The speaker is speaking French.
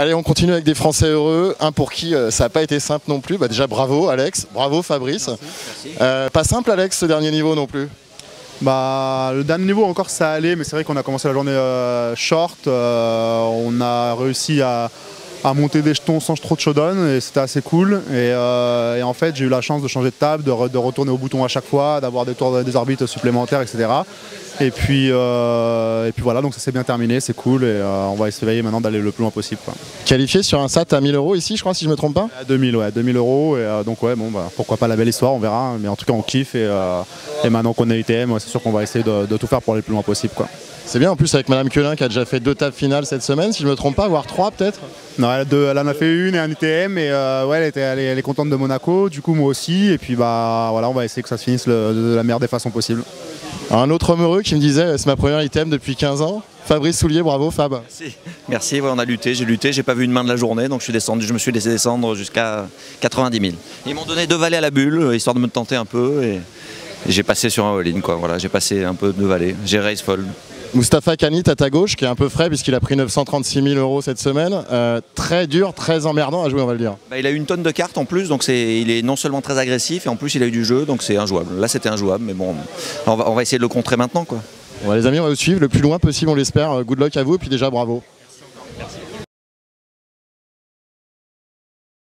Allez, on continue avec des Français heureux. Un pour qui euh, ça n'a pas été simple non plus. Bah, déjà, bravo Alex, bravo Fabrice. Euh, pas simple Alex, ce dernier niveau non plus. Bah, le dernier niveau encore ça allait, mais c'est vrai qu'on a commencé la journée euh, short. euh, on a réussi à, à monter des jetons sans trop de showdown et c'était assez cool. Et, euh, et en fait, j'ai eu la chance de changer de table, de, re- de retourner au bouton à chaque fois, d'avoir des tours des orbites supplémentaires, etc. Et puis, euh, et puis voilà, donc ça s'est bien terminé, c'est cool et euh, on va essayer maintenant d'aller le plus loin possible. quoi. Qualifié sur un SAT à 1000 euros ici, je crois, si je me trompe pas? À 2000, ouais, 2000 euros. Et donc, ouais, bon, bah, pourquoi pas la belle histoire, on verra. Mais en tout cas, on kiffe. Et, et maintenant qu'on est ouais, c'est sûr qu'on va essayer de, de tout faire pour aller le plus loin possible. Quoi. C'est bien en plus avec Madame Quelin qui a déjà fait deux tables finales cette semaine, si je me trompe pas, voire trois peut-être. Non, elle, a deux- elle en a fait une et un ITM. Et euh, ouais, elle, était, elle, est, elle est contente de Monaco. Du coup, moi aussi. Et puis, bah, voilà, on va essayer que ça se finisse le- de la meilleure des façons possibles. Un autre homme heureux qui me disait c'est ma première item depuis 15 ans. Fabrice Soulier, bravo Fab. Merci. Merci, ouais, on a lutté, j'ai lutté, j'ai pas vu une main de la journée, donc je suis descendu, je me suis laissé descendre jusqu'à 90 000. Ils m'ont donné deux vallées à la bulle, euh, histoire de me tenter un peu, et, et j'ai passé sur un all-in, quoi. Voilà, j'ai passé un peu de vallées, j'ai race fold. Mustapha Kanit à ta gauche, qui est un peu frais puisqu'il a pris 936 000 euros cette semaine. Euh, très dur, très emmerdant à jouer, on va le dire. Bah, il a eu une tonne de cartes en plus, donc il est non seulement très agressif, et en plus il a eu du jeu, donc c'est injouable. Là c'était injouable, mais bon, on va, on va essayer de le contrer maintenant, quoi. Bon, les amis, on va vous suivre le plus loin possible, on l'espère. Euh, Good luck à vous, et puis déjà bravo.